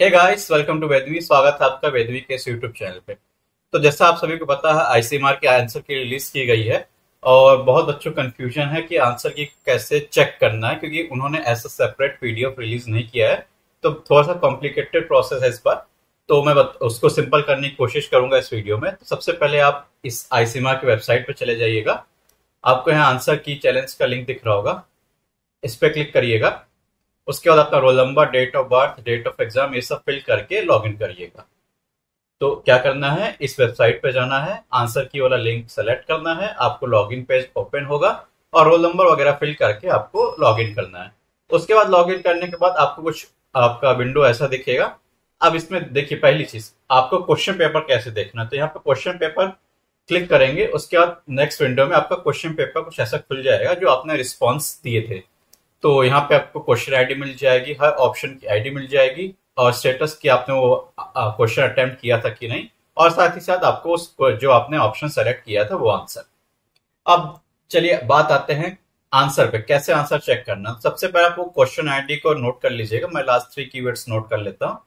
Hey guys welcome to Vedvi स्वागत है आपका वेदवी के यूट्यूब चैनल पे। तो जैसा आप सभी को पता है आईसीएमआर के आंसर की रिलीज़ की गई है और बहुत बच्चों कंफ्यूजन है कि आंसर की कैसे चेक करना है क्योंकि उन्होंने ऐसा सेपरेट पीडीएफ रिलीज़ नहीं किया है। तो थोड़ा सा कॉम्प्लिकेटेड प्रोसेस है इस पर तो मैं उसको सिंपल करने की कोशिश करूँगा इस वीडियो में। तो सबसे पहले आप इस आईसीएमआर की वेबसाइट पर चले जाइएगा। आपको यहाँ आंसर की चैलेंज का लिंक दिख रहा होगा। इस पर क्लिक करिएगा। उसके बाद आपका roll number date of birth date of exam ये सब फिल करके लॉग इन करिएगा। तो क्या करना है? इस वेबसाइट पे जाना है आंसर की वाला लिंक सेलेक्ट करना है, आपको लॉगिन पेज ओपन होगा और रोल नंबर वगैरह फिल करके आपको लॉगिन करना है। उसके बाद लॉगिन करने के बाद आपको कुछ, आपका विंडो ऐसा दिखेगा। अब इसमें देखिए पहली चीज़, आपको क्वेश्चन पेपर कैसे देखना तो यहाँ पे क्वेश्चन पेपर क्लिक करेंगे, उसके बाद नेक्स्ट विंडो में आपका क्वेश्चन पेपर कुछ ऐसा खुल जाएगा जो आपने रिस्पॉन्स दिए थे। तो यहाँ पे आपको क्वेश्चन आईडी मिल जाएगी, हर ऑप्शन की आईडी मिल जाएगी और स्टेटस की आपने वो क्वेश्चन अटेम्प्ट किया था कि नहीं, और साथ ही साथ आपको जो आपने ऑप्शन सेलेक्ट किया था वो आंसर अब चलिए बात आते हैं आंसर पे, कैसे आंसर चेक करना सबसे पहले आपको क्वेश्चन आईडी को नोट कर लीजिएगा, मैं लास्ट थ्री कीवर्ड्स नोट कर लेता हूँ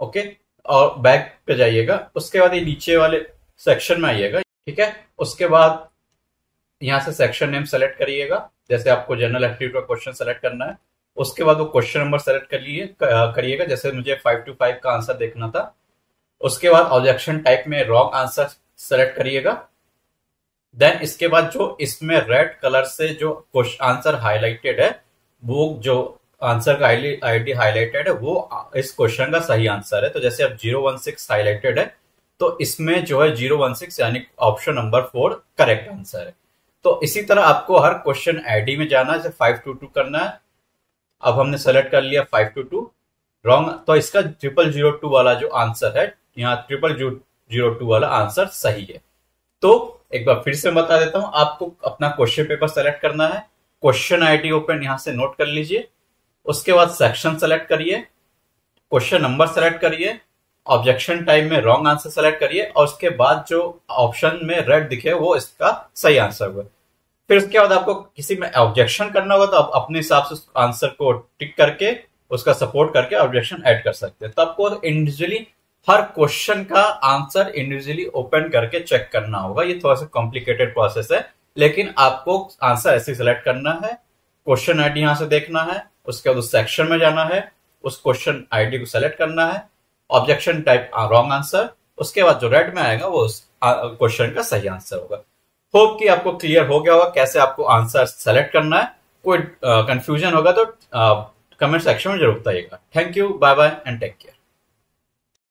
ओके और बैक पे जाइएगा, उसके बाद ये नीचे वाले सेक्शन में आइएगा, ठीक है? उसके बाद यहाँ से सेक्शन नेम सेलेक्ट करिएगा जैसे आपको जनरल एप्टीट्यूड का क्वेश्चन सेलेक्ट करना है, उसके बाद वो क्वेश्चन नंबर सेलेक्ट कर लिए करिएगा, जैसे मुझे फाइव टू फाइव का आंसर देखना था, उसके बाद ऑब्जेक्शन टाइप में रॉन्ग आंसर सेलेक्ट करिएगा देन इसके बाद जो इसमें रेड कलर से जो आंसर हाईलाइटेड है, वो जो आंसर का आईडी हाईलाइटेड है, वो इस क्वेश्चन का सही आंसर है। तो जैसे अब ज़ीरो वन सिक्स हाईलाइटेड है तो इसमें जो है ज़ीरो वन सिक्स यानी option number four correct answer है। तो इसी तरह आपको हर क्वेश्चन आईडी में जाना है फाइव टू टू करना है। अब हमने सेलेक्ट कर लिया फाइव टू टू रॉन्ग तो इसका ट्रिपल ज़ीरो टू वाला जो आंसर है, यहाँ ट्रिपल ज़ीरो टू वाला आंसर सही है। तो एक बार फिर से बता देता हूँ, आपको अपना क्वेश्चन पेपर सेलेक्ट करना है। क्वेश्चन आईडी ओपन यहाँ से नोट कर लीजिए। उसके बाद सेक्शन सेलेक्ट करिए। क्वेश्चन नंबर सेलेक्ट करिए। ऑब्जेक्शन टाइम में रॉन्ग आंसर सेलेक्ट करिए और उसके बाद जो ऑप्शन में रेड दिखे, वो इसका सही आंसर हुआ। फिर उसके बाद आपको किसी में ऑब्जेक्शन करना होगा तो आप अपने हिसाब से आंसर को टिक करके, उसका सपोर्ट करके ऑब्जेक्शन ऐड कर सकते हैं। तो आपको इंडिविजुअली हर क्वेश्चन का आंसर इंडिविजुअली ओपन करके चेक करना होगा। ये थोड़ा सा कॉम्प्लिकेटेड प्रोसेस है, लेकिन आपको आंसर ऐसे सिलेक्ट करना है। क्वेश्चन आईडी यहाँ से देखना है, उसके बाद उस सेक्शन में जाना है, उस क्वेश्चन आईडी को सेलेक्ट करना है ऑब्जेक्शन टाइप रॉन्ग आंसर उसके बाद जो रेड में आएगा, वो क्वेश्चन का सही आंसर होगा। होप कि आपको क्लियर हो गया होगा कैसे आपको आंसर सेलेक्ट करना है। कोई कंफ्यूजन होगा तो कमेंट सेक्शन में ज़रूर बताइएगा। Thank you bye bye and take care